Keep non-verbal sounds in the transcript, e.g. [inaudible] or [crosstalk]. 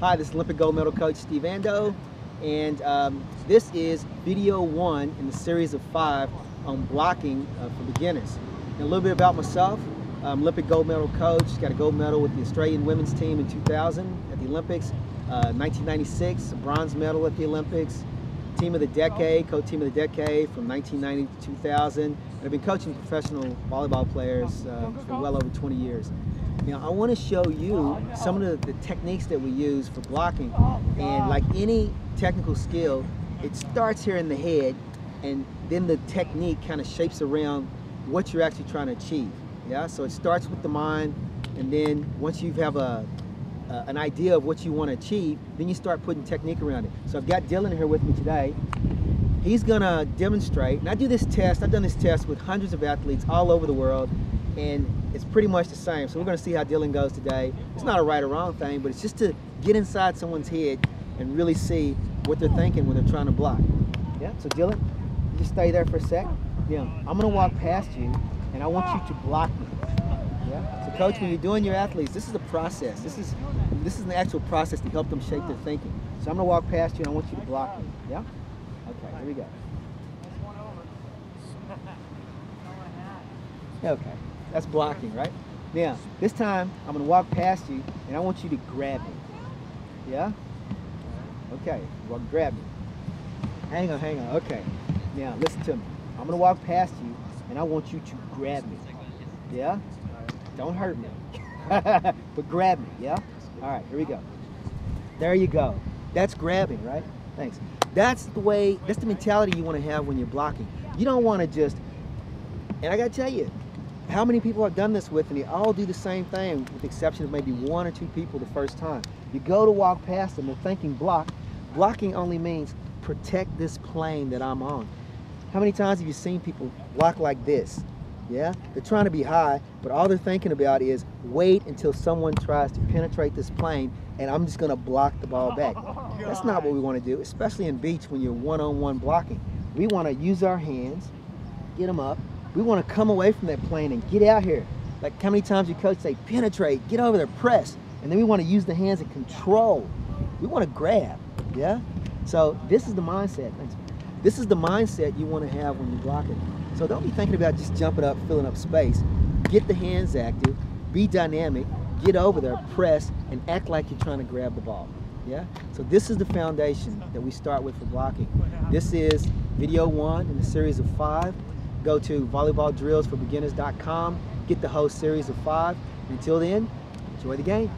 Hi, this is Olympic gold medal coach Steve Anderson, and um, this is video one in the series of five on blocking uh, for beginners. And a little bit about myself. I'm Olympic gold medal coach, got a gold medal with the Australian women's team in 2000 at the Olympics, uh, 1996, a bronze medal at the Olympics, team of the decade, co-team of the decade from 1990 to 2000. And I've been coaching professional volleyball players uh, for well over 20 years. Now, I want to show you some of the, the, techniques that we use for blocking. And like any technical skill, it starts here in the head, and then the technique kind of shapes around what you're actually trying to achieve. Yeah, so it starts with the mind, and then once you have a, a an idea of what you want to achieve, then you start putting technique around it. So I've got Dylan here with me today. He's gonna demonstrate, and I do this test, I've done this test with hundreds of athletes all over the world, and it's pretty much the same. So we're going to see how Dylan goes today. It's not a right or wrong thing, but it's just to get inside someone's head and really see what they're thinking when they're trying to block. Yeah. So Dylan, just stay there for a sec. Yeah. I'm going to walk past you, and I want you to block me. Yeah. So coach, when you're doing your athletes, this is a process. This is this is an actual process to help them shape their thinking. So I'm going to walk past you, and I want you to block me. Yeah. Okay. Here we go. [laughs] Okay. That's blocking, right? Now, this time, I'm going to walk past you, and I want you to grab me. Yeah? Okay, well, grab me. Hang on, hang on. Okay. Now, listen to me. I'm going to walk past you, and I want you to grab me. Yeah? Don't hurt me. [laughs] but grab me, yeah? All right, here we go. There you go. That's grabbing, right? Thanks. That's the way, that's the mentality you want to have when you're blocking. You don't want to just, and I got to tell you, how many people I've done this with and they all do the same thing with the exception of maybe one or two people the first time. You go to walk past them, they're thinking block. Blocking only means protect this plane that I'm on. How many times have you seen people block like this? Yeah, they're trying to be high, but all they're thinking about is wait until someone tries to penetrate this plane and I'm just gonna block the ball back. [laughs] That's not what we wanna do, especially in beach when you're one-on-one -on -one blocking. We wanna use our hands, get them up, we want to come away from that plane and get out here. Like how many times you coach say, penetrate, get over there, press. And then we want to use the hands and control. We want to grab, yeah? So this is the mindset. Thanks. This is the mindset you want to have when you're blocking. So don't be thinking about just jumping up, filling up space. Get the hands active, be dynamic, get over there, press, and act like you're trying to grab the ball. Yeah? So this is the foundation that we start with for blocking. This is video one in a series of five go to volleyballdrillsforbeginners.com, get the whole series of five. Until then, enjoy the game.